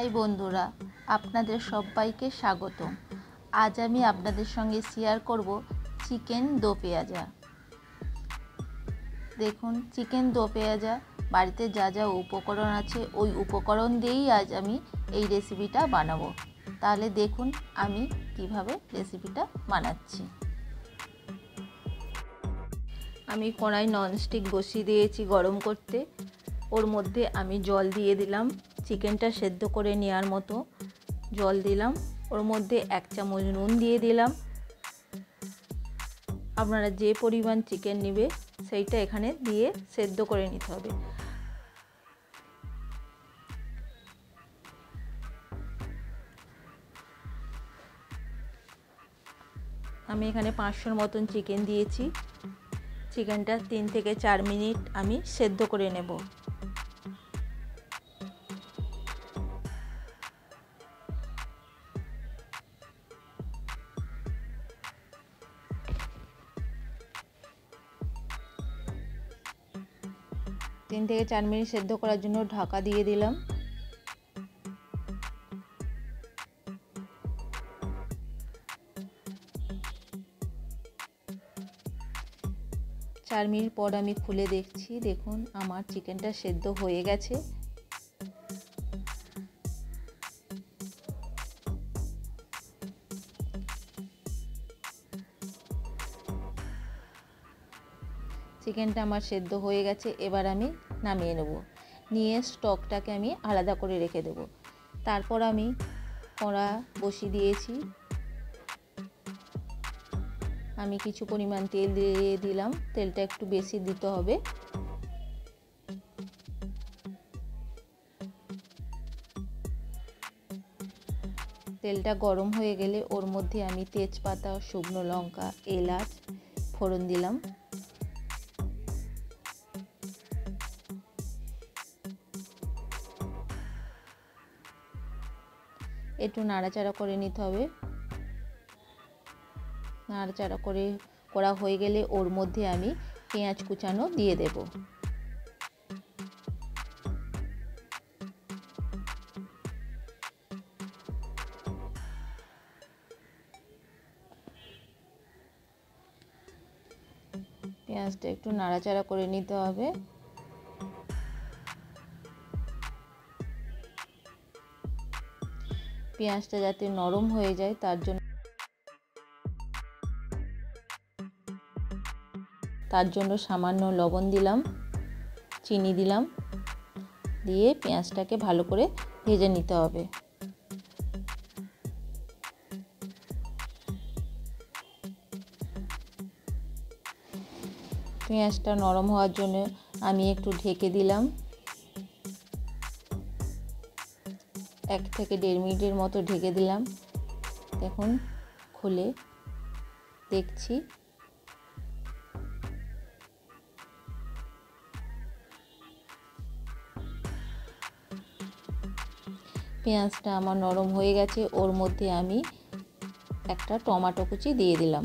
High বন্ধুরা, আপনাদের সবাইকে স্বাগত। আজ আমি আপনাদের সঙ্গে শেয়ার করব চিকেন দো পেঁয়াজা। দেখুন, চিকেন দো পেঁয়াজা, বাড়িতে যা যা উপকরণ আছে, ওই উপকরণ দিয়েই আজ আমি এই রেসিপিটা বানাবো। তাহলে দেখুন, আমি কীভাবে রেসিপিটা বানাচ্ছি। আমি কড়াই ননস্টিক বসিয়ে দিয়েছি গরম করতে। ওর মধ্যে আমি জল দিয়ে দিলাম। চিকেনটা সেদ্ধ করে নেওয়ার মতো জল দিলাম। ওর মধ্যে এক চামচ নুন দিয়ে দিলাম। আপনারা যে পরিমাণ চিকেন নেবে সেইটা এখানে দিয়ে সেদ্ধ করে নিতে হবে। আমি এখানে পাঁচশোর মতন চিকেন দিয়েছি। চিকেনটা তিন থেকে চার মিনিট আমি সেদ্ধ করে নেব। তিন থেকে চার মিনিট সেদ্ধ করার জন্য ঢাকা দিয়ে দিলাম। চার মিনিট পর আমি খুলে দেখছি, দেখুন আমার চিকেনটা সেদ্ধ হয়ে গেছে। চিকেনটা আমার সেদ্ধ হয়ে গেছে, এবার আমি নামিয়ে নেব। নিয়ে স্টকটাকে আমি আলাদা করে রেখে দেব। তারপর আমি কড়া বসিয়ে দিয়েছি। আমি কিছু পরিমাণ তেল দিয়ে দিলাম, তেলটা একটু বেশি দিতে হবে। তেলটা গরম হয়ে গেলে ওর মধ্যে আমি তেজপাতা, শুকনো লঙ্কা, এলাচ, ফোড়ন দিলাম। একটু নাড়াচাড়া করে নিতে হবে। নাড়াচাড়া করে করা হয়ে গেলে ওর মধ্যে আমি পেঁয়াজ কুচানো দিয়ে দেব। পেঁয়াজটা একটু নাড়াচাড়া করে নিতে হবে। পেঁয়াজটা যাতে নরম হয়ে যায়, তার জন্য তার জন্য সামান্য লবণ দিলাম, চিনি দিলাম, দিয়ে পেঁয়াজটাকে ভালো করে ভেজে নিতে হবে। পেঁয়াজটা নরম হওয়ার জন্য আমি একটু ঢেকে দিলাম। এক থেকে দেড় মিনিটের মতো ঢেকে দিলাম। এখন খুলে দেখছি। পেঁয়াজটা আমার নরম হয়ে গেছে, ওর মধ্যে আমি একটা টমাটো কুচি দিয়ে দিলাম।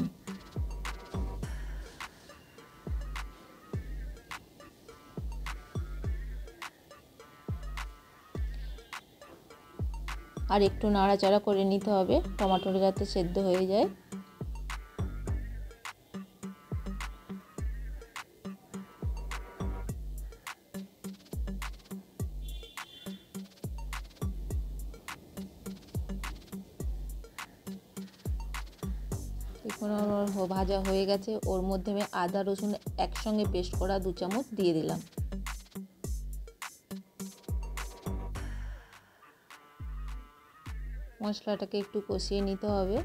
আর একটু নাড়াচাড়া করে নিতে হবে। টমাটোটা যাতে সেদ্ধ হয়ে যায়। ভাজা হয়ে গেছে। ওর মধ্যে আমি আদা রসুন একসঙ্গে পেস্ট করা দু চামচ দিয়ে দিলাম। মশলাটাকে একটু কষিয়ে নিতে হবে।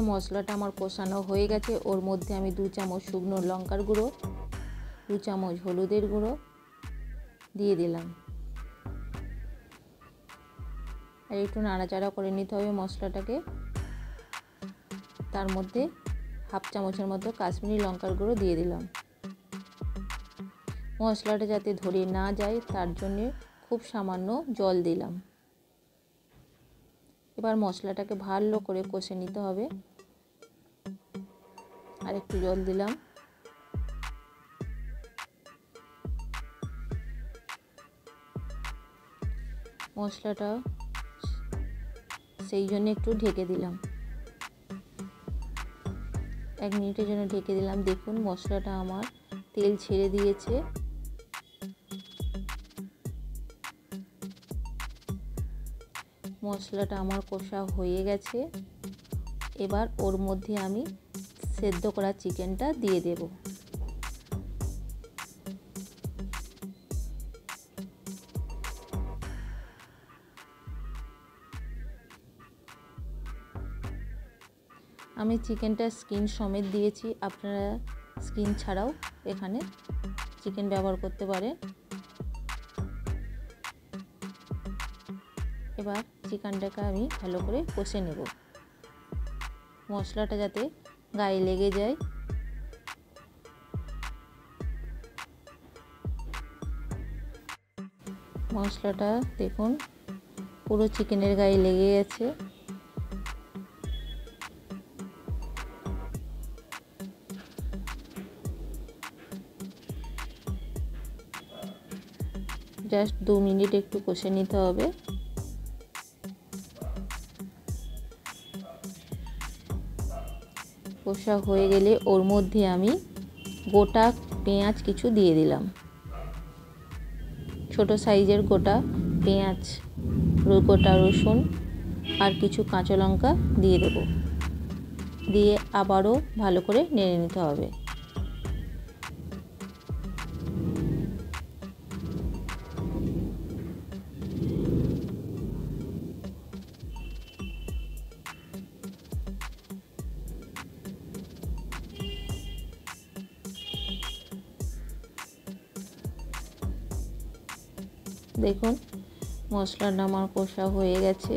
আমার মশলাটা আমার কষানো হয়ে গেছে। ওর মধ্যে আমি দু চামচ শুকনো লঙ্কার গুঁড়ো, দু চামচ হলুদের গুঁড়ো দিয়ে দিলাম। আর একটু নাড়াচাড়া করে নিতে হবে মশলাটাকে। তার মধ্যে হাফ চামচের মতো কাশ্মীরি লঙ্কার গুঁড়ো দিয়ে দিলাম। মশলাটা যাতে ধরে না যায়, তার জন্যে খুব সামান্য জল দিলাম। এবার মশলাটাকে ভালো করে কষে নিতে হবে। আর একটু জল দিলাম। মশলাটা সেই জন্য একটু ঢেকে দিলাম। এক মিনিটের জন্য ঢেকে দিলাম। দেখুন, মশলাটা আমার তেল ছেড়ে দিয়েছে। মশলাটা আমার কষা হয়ে গেছে। এবার ওর মধ্যে আমি সেদ্ধ করা চিকেনটা দিয়ে দেব। আমি চিকেনটা স্কিন সমেত দিয়েছি, আপনারা স্কিন ছাড়াও এখানে চিকেন ব্যবহার করতে পারেন। এবার চিকেনটাকে আমি ভালো করে কষে নেব। মশলাটা যাতে গায়ে লেগে যায়। মশলাটা দেখুন, পুরো চিকেনের গায়ে লেগে গেছে। জাস্ট দু মিনিট একটু কষে নিতে হবে। কষা হয়ে গেলে ওর মধ্যে আমি গোটা পেঁয়াজ কিছু দিয়ে দিলাম। ছোট সাইজের গোটা পেঁয়াজ, গোটা রসুন আর কিছু কাঁচা লঙ্কা দিয়ে দেব। দিয়ে আবারও ভালো করে নেড়ে নিতে হবে। দেখুন মশলাটা আমার কষা হয়ে গেছে।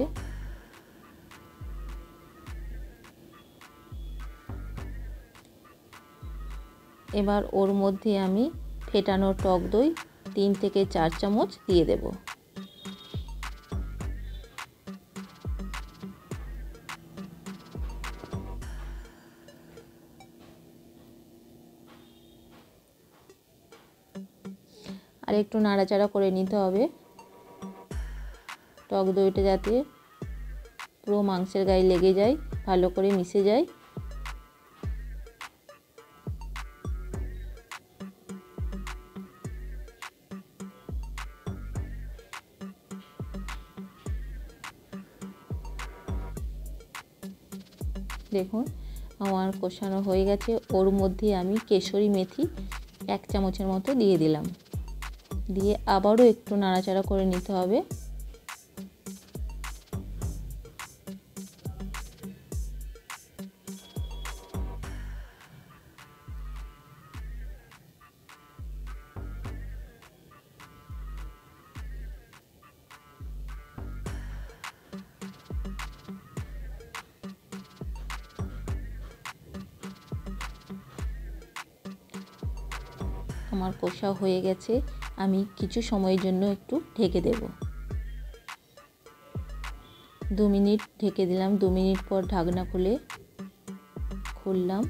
এবার ওর মধ্যে আমি ফেটানো টক দই তিন থেকে চার চামচ দিয়ে দেব। আর একটু নাড়াচাড়া করে নিতে হবে। টক দইটা যাতে পুরো মাংসের গায়ে লেগে যায়, ভালো করে মিশে যায়। দেখুন, আমার কষানো হয়ে গেছে। ওর মধ্যে আমি কেশরি মেথি এক চামচের মতো দিয়ে দিলাম। দিয়ে আবারও একটু নাড়াচাড়া করে নিতে হবে। আমার কষা হয়ে গেছে। আমি কিছু সময়ের জন্য একটু ঢেকে দেব। দু মিনিট ঢেকে দিলাম। দু মিনিট পর ঢাকনা খুলে খুললাম।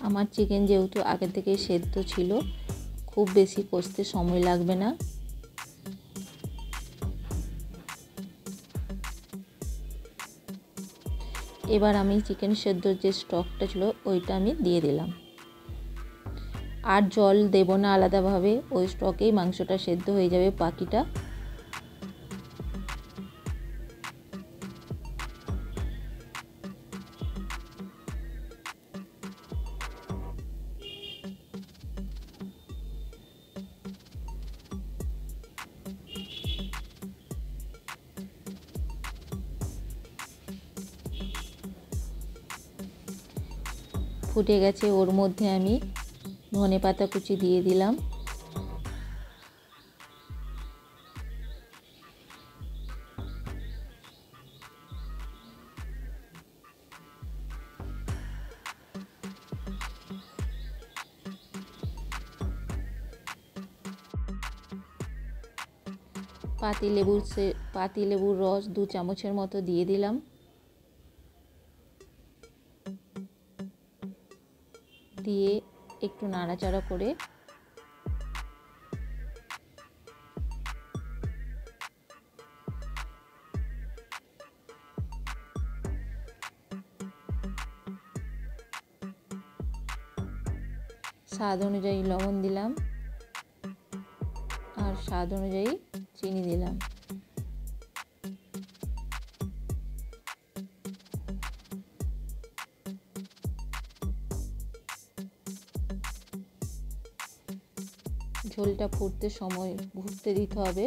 আমার চিকেন যেহেতু আগে থেকে সেদ্ধ ছিল, খুব বেশি কষতে সময় লাগবে না। এবার আমি চিকেন সেদ্ধর যে স্টকটা ছিল, ওইটা আমি দিয়ে দিলাম। আর জল দেব না আলাদাভাবে, ওই স্টকেই মাংসটা সেদ্ধ হয়ে যাবে বাকিটা। ফুটে গেছে, ওর মধ্যে আমি ধনে পাতা কুচি দিয়ে দিলাম। পাতি লেবুর সে পাতি লেবুর রস দু চামচের মতো দিয়ে দিলাম। দিয়ে একটু নাড়াচাড়া করে স্বাদ অনুযায়ী লবণ দিলাম আর স্বাদ অনুযায়ী চিনি দিলাম। ঝোলটা ফুটতে সময়, ফুটতে দিতে হবে।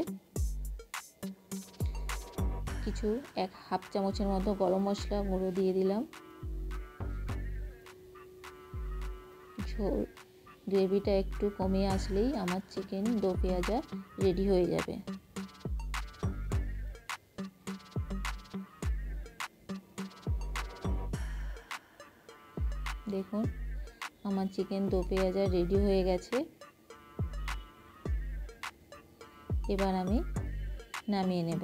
কিছু এক হাফ চামচের মতো গরম মশলা গুঁড়ো দিয়ে দিলাম। ঝোল গ্রেভিটা একটু কমিয়ে আসলেই আমার চিকেন দো পেঁয়াজা রেডি হয়ে যাবে। দেখুন, আমার চিকেন দো পেঁয়াজা রেডি হয়ে গেছে। এবার আমি নামিয়ে নেব।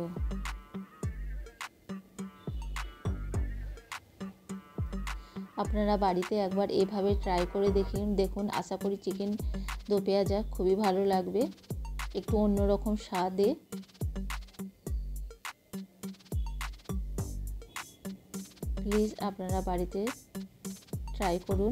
আপনারা বাড়িতে একবার এভাবে ট্রাই করে দেখুন দেখুন, আশা করি চিকেন দো পেঁয়াজা খুবই ভালো লাগবে। একটু অন্যরকম স্বাদে। প্লিজ আপনারা বাড়িতে ট্রাই করুন।